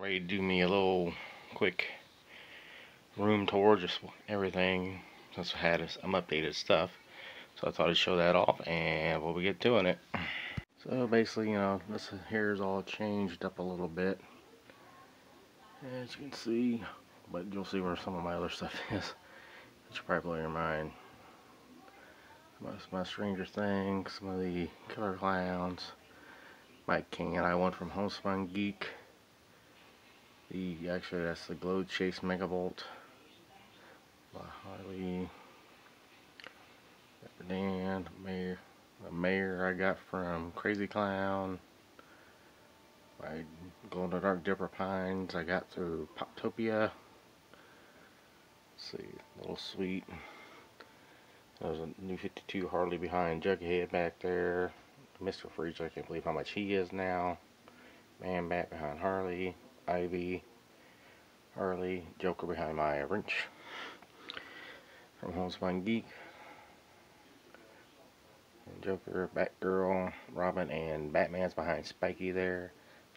ready to do me a little quick room tour, just everything since I had some updated stuff. So I thought I'd show that off and we'll get doing it. So basically, you know, this here is all changed up a little bit. As you can see, but you'll see where some of my other stuff is. It should probably blow your mind. Most my Stranger Things, some of the Killer Clowns, Mike King and I went from Homespun Geek. The actually that's the Glow Chase Megavolt by Harley. Dan, Mayor, the Mayor I got from Krazy Clown. by Glow in the Dark Dipper Pines I got through Poptopia. Let's see, little sweet. There's a new 52 Harley behind Jughead back there. Mr. Freeze, I can't believe how much he is now. Man back behind Harley. Ivy. Harley. Joker behind my wrench. From Homespun Geek. Joker, Batgirl, Robin, and Batman's behind Spiky there.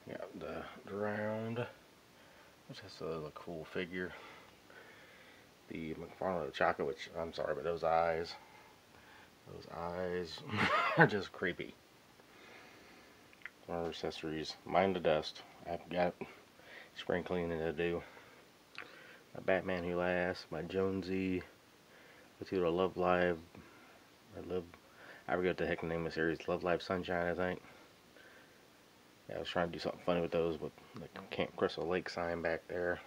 Got the Drowned. Which is a cool figure. The McFarlane Chocolate, which I'm sorry, but those eyes. Those eyes are just creepy. Our accessories. Mind the dust. I've got spring cleaning to do. My Batman Who Laughs. My Jonesy. Let's do Love Live. I love. I forget the heck the name of the series. Love Live Sunshine, I think. Yeah, I was trying to do something funny with those with the Camp Crystal Lake sign back there.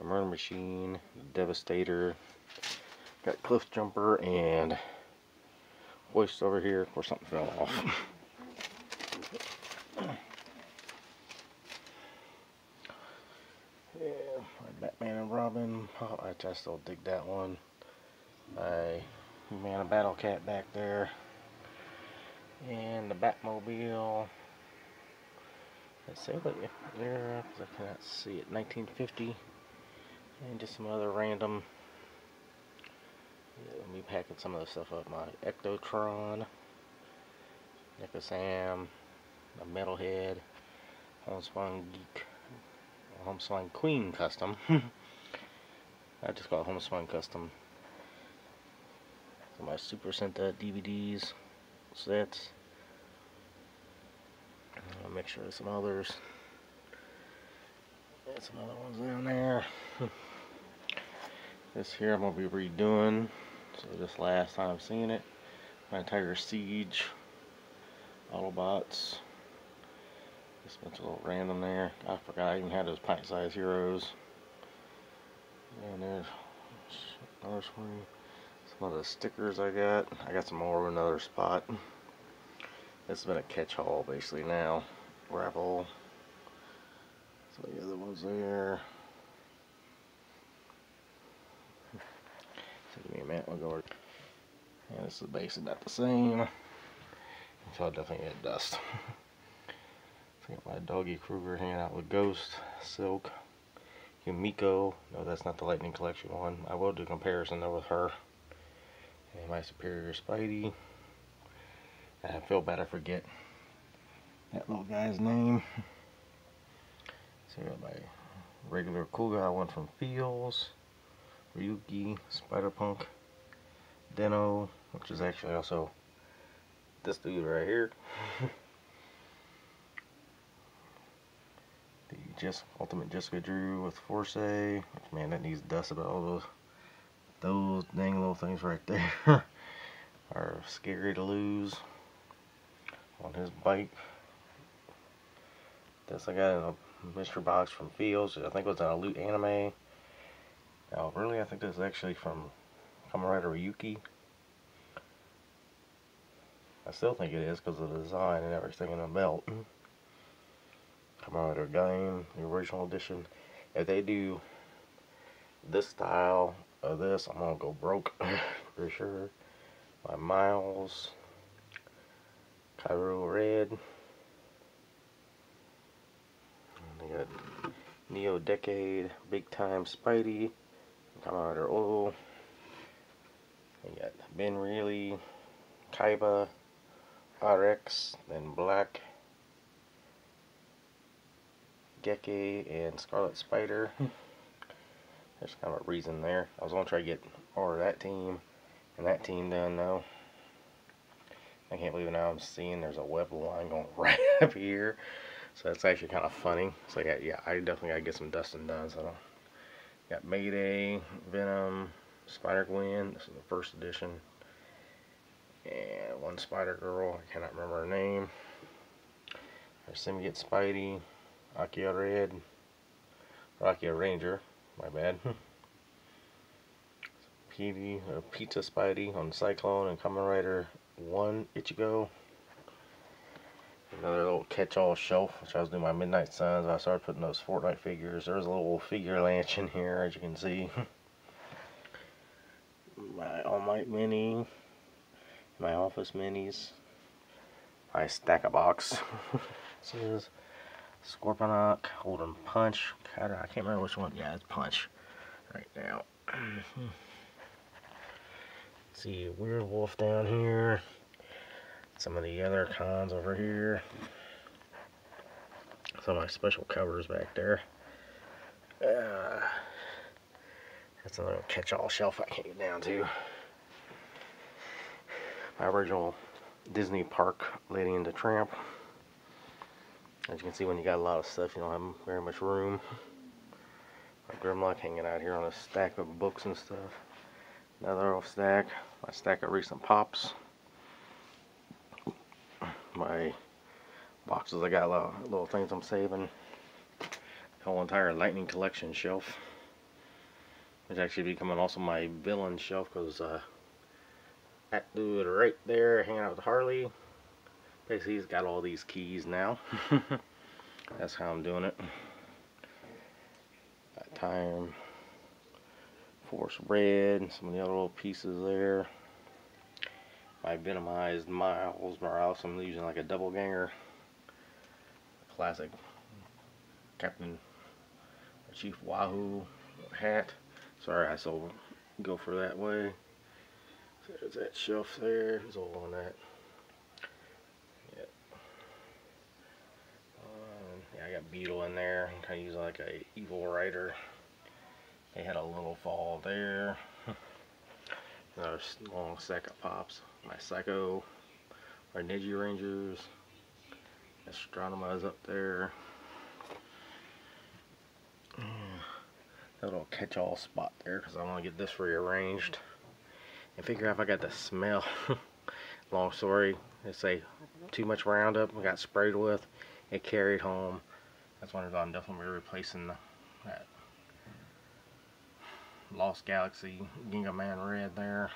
My Murder Machine. Devastator. Got Cliff Jumper and Hoist over here. Of course, something fell off. Yeah, Batman and Robin. Oh, I just still dig that one. My Man a Battle Cat back there. And the Batmobile. Let's say what there, I cannot see it. 1950. And just some other random. Yeah, me packing some of the stuff up. My Ectotron. Ecto Sam. A Metalhead. Homespun Geek. Homespun Queen Custom. I just got Homespun Custom. So my Super Sentai DVDs, sets. I'll make sure there's some others. There's some other ones down there. this here I'm going to be redoing. So this last time I'm seeing it. My Tiger Siege. Autobots. Just a bunch of little random there. I forgot I even had those pint size heroes. And there's another one. Some of the stickers I got. I got some more in another spot. This has been a catch-all basically now. Gravel. So the other ones there. So give me a minute, we'll go over. Yeah, this is basically not the same. So I definitely get dust. I got my doggy Kruger hanging out with Ghost, Silk, Yumiko. No, that's not the Lightning Collection one. I will do comparison though with her. And my Superior Spidey. I feel bad I forget that little guy's name. So my regular cool guy one from Feels, Ryuki, Spider-Punk, Deno, which is actually also this dude right here. just Ultimate Jessica Drew with Force A. Man, that needs dust about all those those dang little things right there are scary to lose on his bike. This I got in a mystery box from Fields. I think it was in a loot anime. Now, really, I think this is actually from Kamen Rider Ryuki. I still think it is because of the design and everything in the belt. Come out their game, the original edition. If they do this style of this, I'm gonna go broke for sure. My Miles, Cairo Red. They got Neo Decade, Big Time Spidey, Commander Oil. We got Ben Reilly, Kaiba, RX, then Black. Geki and Scarlet Spider. Hmm. There's kind of a reason there. I was going to try to get order that team and that team done though. I can't believe it now I'm seeing there's a web line going right up here. So that's actually kind of funny. So yeah, yeah, I definitely gotta get some dusting done. So I don't got Mayday, Venom, Spider Gwen. This is the first edition. And one Spider Girl. I cannot remember her name. There's Symbiote Spidey, Akia Red, Akia Ranger. My bad. PD, or uh, Pizza Spidey on Cyclone and Kamen Rider 1 Ichigo. Another little catch-all shelf, which I was doing my Midnight Suns. I started putting those Fortnite figures. There's a little figure lanch in here, as you can see. my All Might Mini, my Office Minis, my Stack Scorponok, holding Punch. I can't remember which one. Yeah, it's Punch right now. See weird wolf down here. Some of the other cons over here. Some of my special covers back there. Uh, that's another catch-all shelf I can't get down to. My original Disney Park Lady and the Tramp. As you can see, when you got a lot of stuff, you don't have very much room. My Grimlock hanging out here on a stack of books and stuff. Another off stack. My stack of recent pops. My boxes, I got a lot of little things I'm saving. Whole entire Lightning Collection shelf. Which actually becoming also my villain shelf because uh, that dude right there hanging out with Harley. Basically, he's got all these keys now. That's how I'm doing it. That time. Force Red, and some of the other little pieces there. My Venomized Miles Morales, I'm using like a double ganger. Classic Captain Chief Wahoo hat. Sorry, I so go for that way. there's that shelf there. There's all on that. Yeah. Beetle in there. Kind of using like a Evil Rider. They had a little fall there. Another long stack of pops. My Psycho, my Ninja Rangers, Astronema's up there. That little catch-all spot there because I want to get this rearranged and figure out if I got the smell. Long story, it's a too much Roundup I got sprayed with, it carried home. That's one of I'm definitely replacing the, that Lost Galaxy Ginga Man Red there.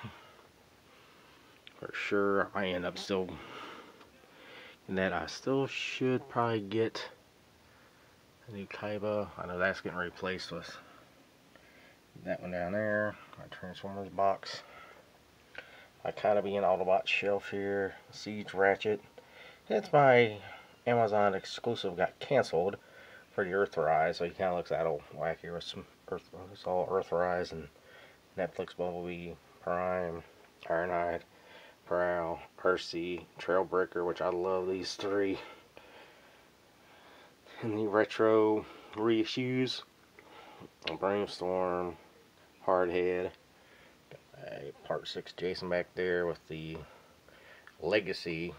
For sure, I end up still and that I still should probably get a new Kaiba. I know that's getting replaced with that one down there. My Transformers box. I kind of be an Autobot shelf here. Siege Ratchet. It's my Amazon exclusive got canceled for Earthrise, so he kind of looks a little wacky with some Earth, it's all Earthrise and Netflix Bumblebee, Prime, Ironhide, Prowl, Percy, Trailbreaker, which I love these three. And the retro reissues, Brainstorm, Hardhead, a Part 6 Jason back there with the Legacy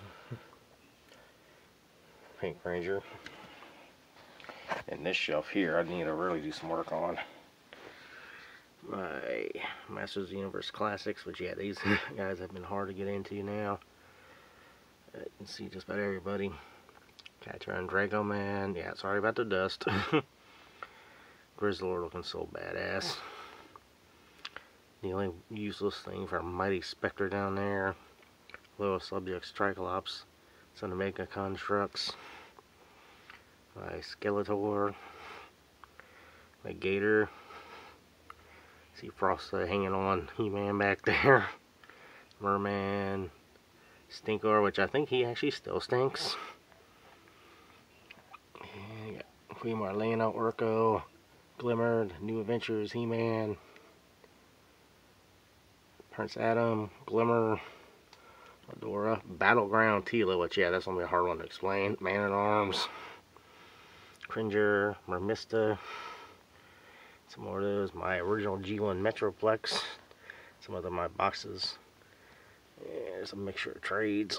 Pink Ranger and this shelf here I need to really do some work on. My Masters of the Universe Classics which yeah these guys have been hard to get into now. Uh, you can see just about everybody. Catcher and Drago Man. Yeah sorry about the dust. Grizzlord looking so badass. The only useless thing for Mighty Spectre down there Little Subjects Triclops some Mega Constructs my Skeletor, my Gator. See Frost uh, hanging on He-Man back there. Merman, Stinkor, which I think he actually still stinks. And got Queen Marlena, Orko, Glimmer, New Adventures, He-Man, Prince Adam, Glimmer, Adora, Battleground Teela, which yeah, that's gonna be a hard one to explain. Man at Arms. Cringer, Mermista, some more of those, my original G1 Metroplex, some of my boxes, and there's a mixture of trades.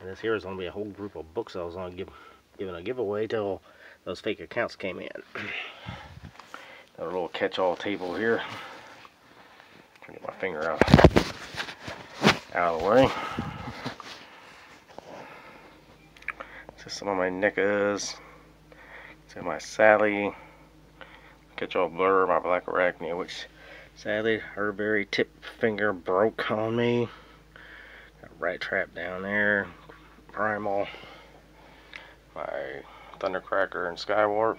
And this here is going to be a whole group of books I was to give giving a giveaway till those fake accounts came in. Got a little catch-all table here. Get my finger out out of the way. Just some of my NECAs. Some my Sally. Catch-all blur, my Blackarachnia, which sadly her very tip finger broke on me. Got Rattrap down there. Primal my Thundercracker and Skywarp.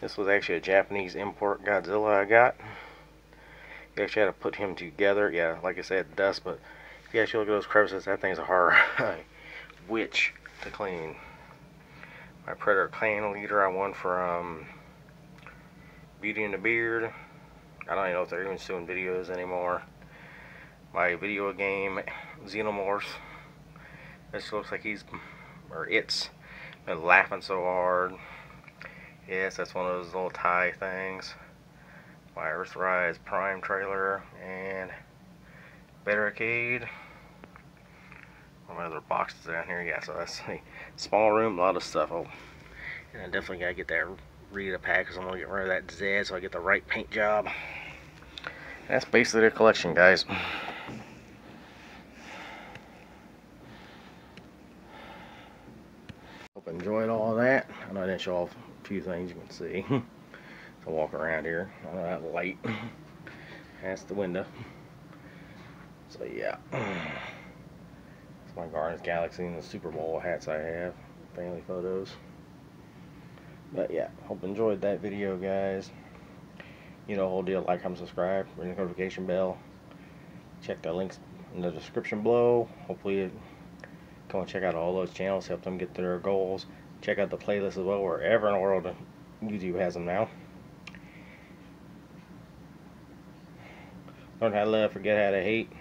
This was actually a Japanese import Godzilla I got. You actually had to put him together. Yeah, like I said, dust, but if you actually look at those crevices, that thing's a horror. witch to clean. My Predator Clan Leader I won from um, Beauty and the Beard. I don't even know if they're even doing videos anymore. My video game Xenomorph. This looks like he's, or it's, been laughing so hard. Yes, that's one of those little tie things. My Earthrise Prime trailer and Barricade. One of other boxes down here. Yeah, so that's a small room, a lot of stuff. Oh, and I definitely gotta get that Rita pack because I'm gonna get rid of that Zedd so I get the right paint job. That's basically their collection, guys. Hope enjoyed all that. I know I didn't show off a few things you can see. so walk around here. I know that light. That's the window. So yeah. My Guardians Galaxy and the Super Bowl hats I have. Family photos. But yeah, hope you enjoyed that video guys. You know, whole deal, like, comment, subscribe, ring the notification bell. Check the links in the description below. Hopefully Go and check out all those channels, help them get to their goals. Check out the playlist as well, wherever in the world YouTube has them now. Learn how to love, forget how to hate.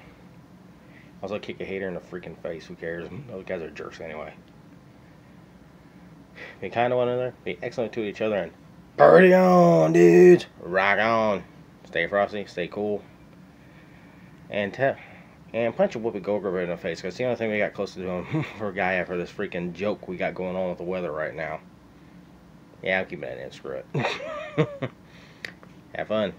Also kick a hater in the freaking face, who cares? Mm-hmm. Those guys are jerks anyway. Be kind to one another, be excellent to each other, and party on, dudes! Rock on! Stay frosty, stay cool. And tell and punch a Whoopi Goldberg in the face because the only thing we got close to doing for a guy after this freaking joke we got going on with the weather right now. Yeah, I'm keeping that in. Screw it. Have fun.